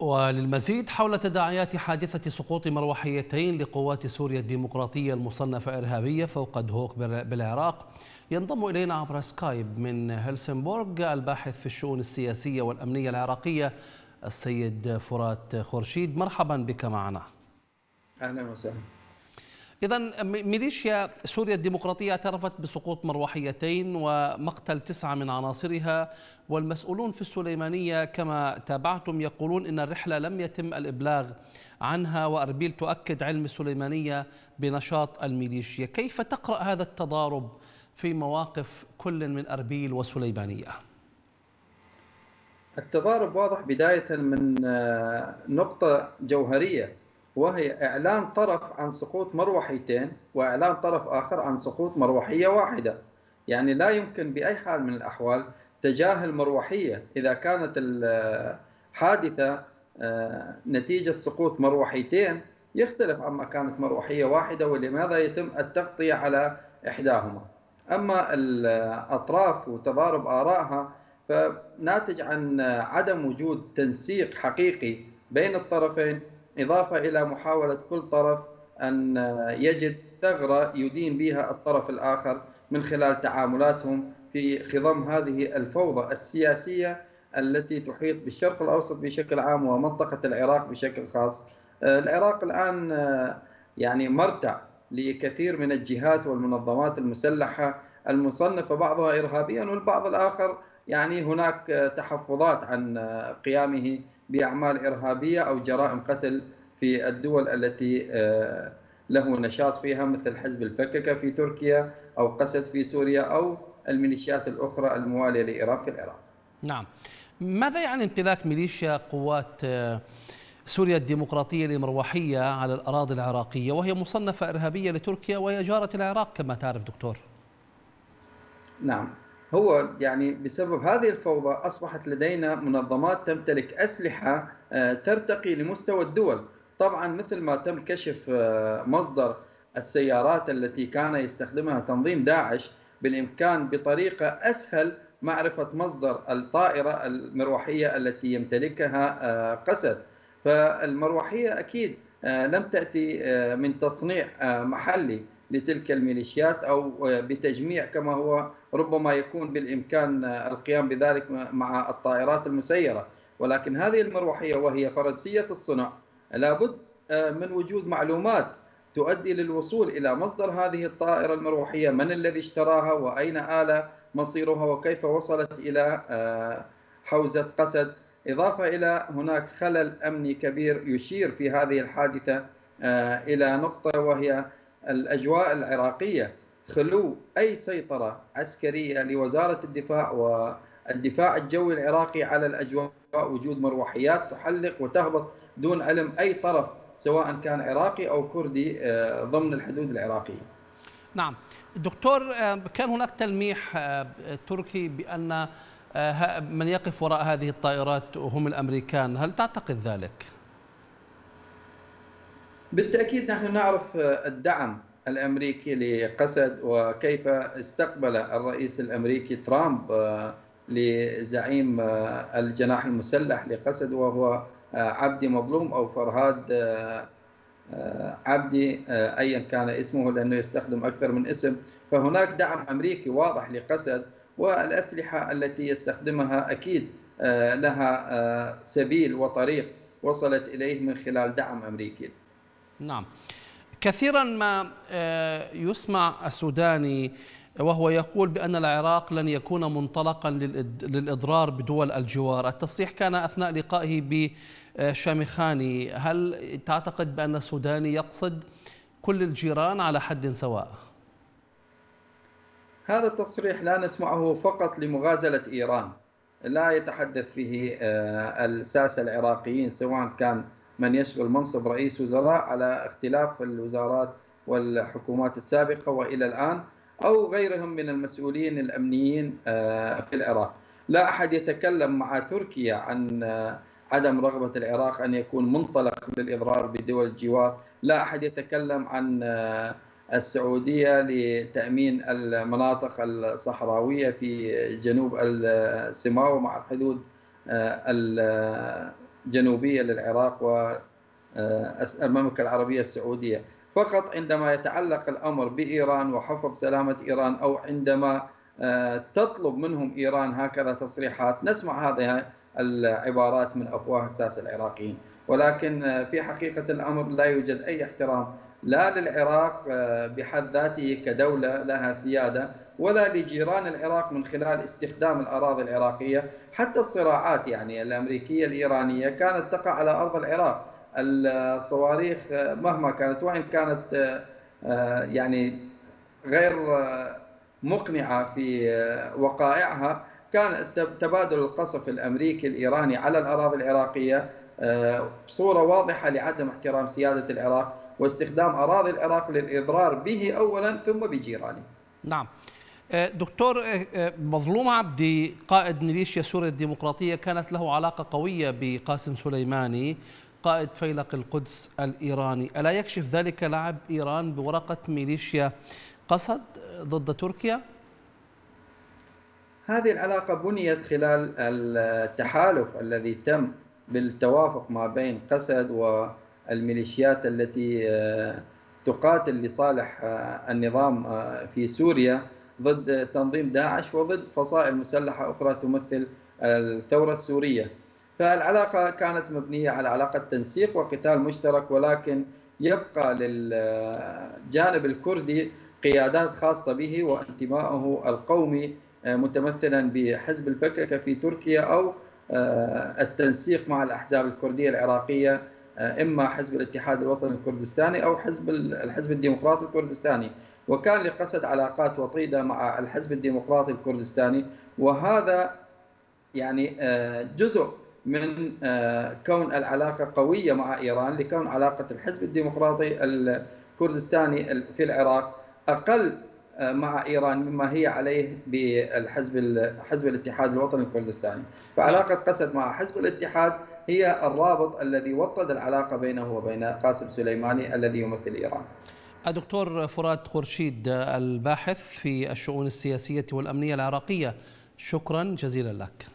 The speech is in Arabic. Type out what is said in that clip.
وللمزيد حول تداعيات حادثة سقوط مروحيتين لقوات سوريا الديمقراطية المصنفة إرهابية فوق دهوك بالعراق ينضم إلينا عبر سكايب من هلسنبورغ الباحث في الشؤون السياسية والأمنية العراقية السيد فرات خورشيد. مرحبا بك معنا. أهلا وسهلا. إذا ميليشيا سوريا الديمقراطية اعترفت بسقوط مروحيتين ومقتل تسعة من عناصرها. والمسؤولون في السليمانية كما تابعتم يقولون إن الرحلة لم يتم الإبلاغ عنها وأربيل تؤكد علم السليمانية بنشاط الميليشيا. كيف تقرأ هذا التضارب في مواقف كل من أربيل وسليمانية؟ التضارب واضح بداية من نقطة جوهرية. وهي إعلان طرف عن سقوط مروحيتين وإعلان طرف آخر عن سقوط مروحية واحدة. يعني لا يمكن بأي حال من الأحوال تجاهل مروحية إذا كانت الحادثة آه، نتيجة سقوط مروحيتين يختلف عما كانت مروحية واحدة ولماذا يتم التغطية على إحداهما. أما الأطراف وتضارب آرائها فناتج عن عدم وجود تنسيق حقيقي بين الطرفين إضافة إلى محاولة كل طرف أن يجد ثغرة يدين بها الطرف الآخر من خلال تعاملاتهم في خضم هذه الفوضى السياسية التي تحيط بالشرق الأوسط بشكل عام ومنطقة العراق بشكل خاص. العراق الآن يعني مرتع لكثير من الجهات والمنظمات المسلحة المصنفة بعضها إرهابيا والبعض الآخر يعني هناك تحفظات عن قيامه بأعمال إرهابية أو جرائم قتل في الدول التي آه، له نشاط فيها مثل حزب البككة في تركيا أو قسد في سوريا أو الميليشيات الأخرى الموالية لإيران في العراق. نعم. ماذا يعني امتلاك ميليشيا قوات آه، سوريا الديمقراطية لمروحيه على الأراضي العراقية وهي مصنفة إرهابية لتركيا وهي جارة العراق كما تعرف دكتور؟ نعم. هو يعني بسبب هذه الفوضى أصبحت لدينا منظمات تمتلك أسلحة آه، ترتقي لمستوى الدول، طبعا مثل ما تم كشف آه، مصدر السيارات التي كان يستخدمها تنظيم داعش بالإمكان بطريقة أسهل معرفة مصدر الطائرة المروحية التي يمتلكها آه، قسد، فالمروحية أكيد لم تأتي من تصنيع محلي لتلك الميليشيات أو بتجميع كما هو ربما يكون بالإمكان القيام بذلك مع الطائرات المسيرة. ولكن هذه المروحية وهي فرنسية الصنع لابد من وجود معلومات تؤدي للوصول إلى مصدر هذه الطائرة المروحية من الذي اشتراها وأين آل مصيرها وكيف وصلت إلى حوزة قسد. إضافة إلى هناك خلل أمني كبير يشير في هذه الحادثة إلى نقطة وهي الأجواء العراقية. خلو أي سيطرة عسكرية لوزارة الدفاع والدفاع الجوي العراقي على الأجواء وجود مروحيات تحلق وتهبط دون علم أي طرف سواء كان عراقي أو كردي آه، ضمن الحدود العراقية. نعم، دكتور آه، كان هناك تلميح آه، تركي بأن من يقف وراء هذه الطائرات هم الأمريكان، هل تعتقد ذلك؟ بالتأكيد نحن نعرف الدعم الأمريكي لقسد وكيف استقبل الرئيس الأمريكي ترامب آه، لزعيم آه، الجناح المسلح لقسد وهو آه، عبدي مظلوم أو فرهاد عبدي ايا كان اسمه لأنه يستخدم أكثر من اسم. فهناك دعم أمريكي واضح لقسد والأسلحة التي يستخدمها أكيد لها سبيل وطريق وصلت إليه من خلال دعم أمريكي. نعم. كثيرا ما آه، يسمع السوداني وهو يقول بأن العراق لن يكون منطلقا للإضرار بدول الجوار. التصريح كان أثناء لقائه بشامخاني هل تعتقد بأن السوداني يقصد كل الجيران على حد سواء؟ هذا التصريح لا نسمعه فقط لمغازلة إيران. لا يتحدث فيه آه، الساسة العراقيين سواء كان من يشغل منصب رئيس وزراء على اختلاف الوزارات والحكومات السابقة وإلى الآن أو غيرهم من المسؤولين الأمنيين آه، في العراق. لا أحد يتكلم مع تركيا عن آه، عدم رغبة العراق أن يكون منطلق للإضرار بدول الجوار. لا أحد يتكلم عن آه، السعودية لتأمين المناطق الصحراوية في جنوب السماوة مع الحدود جنوبية للعراق والمملكة العربية السعودية. فقط عندما يتعلق الأمر بإيران وحفظ سلامة إيران أو عندما تطلب منهم إيران هكذا تصريحات نسمع هذه العبارات من أفواه الساسة العراقيين. ولكن في حقيقة الأمر لا يوجد أي احترام لا للعراق بحد ذاته كدولة لها سيادة ولا لجيران العراق من خلال استخدام الأراضي العراقية. حتى الصراعات يعني الأمريكية الإيرانية كانت تقع على أرض العراق. الصواريخ مهما كانت وإن كانت يعني غير مقنعة في وقائعها كان تبادل القصف الأمريكي الإيراني على الأراضي العراقية صورة واضحة لعدم احترام سيادة العراق. واستخدام أراضي العراق للإضرار به أولا ثم بجيرانه. نعم. دكتور مظلوم عبدي قائد ميليشيا سوريا الديمقراطية كانت له علاقة قوية بقاسم سليماني قائد فيلق القدس الإيراني. ألا يكشف ذلك لعب إيران بورقة ميليشيا قصد ضد تركيا؟ هذه العلاقة بنيت خلال التحالف الذي تم بالتوافق ما بين قسد والميليشيات التي تقاتل لصالح النظام في سوريا ضد تنظيم داعش وضد فصائل مسلحة أخرى تمثل الثورة السورية. فالعلاقة كانت مبنية على علاقة تنسيق وقتال مشترك ولكن يبقى للجانب الكردي قيادات خاصة به وانتمائه القومي متمثلا بحزب البككة في تركيا أو التنسيق مع الأحزاب الكردية العراقية إما حزب الاتحاد الوطني الكردستاني أو حزب الحزب الديمقراطي الكردستاني. وكان لقصد علاقات وطيدة مع الحزب الديمقراطي الكردستاني. وهذا يعني جزء من كون العلاقة قوية مع إيران لكون علاقة الحزب الديمقراطي الكردستاني في العراق أقل مع إيران مما هي عليه بالحزب حزب الاتحاد الوطني الكردستاني، فعلاقة قسد مع حزب الاتحاد هي الرابط الذي وطد العلاقة بينه وبين قاسم سليماني الذي يمثل إيران. الدكتور فرات خورشيد الباحث في الشؤون السياسية والأمنية العراقية، شكرا جزيلا لك.